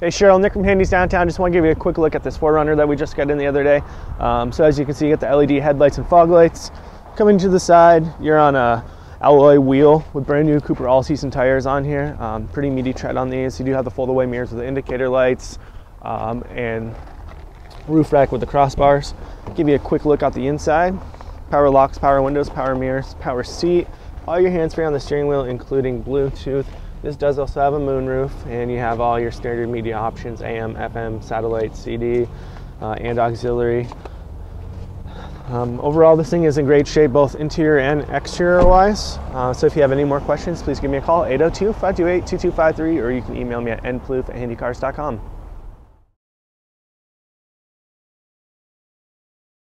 Hey Charel, Nick from Handy's Downtown. Just want to give you a quick look at this 4Runner that we just got in the other day. Um, so as you can see, you get the LED headlights and fog lights. Coming to the side, you're on a alloy wheel with brand new Cooper all-season tires on here. Um, pretty meaty tread on these. You do have the fold-away mirrors with the indicator lights um, and roof rack with the crossbars. Give you a quick look out the inside. Power locks, power windows, power mirrors, power seat. All your hands-free on the steering wheel, including Bluetooth. This does also have a moonroof, and you have all your standard media options: AM, FM, satellite, CD, uh, and auxiliary. Um, overall, this thing is in great shape, both interior and exterior wise. Uh, so if you have any more questions, please give me a call, 802 528 2253, or you can email me at nplouf at.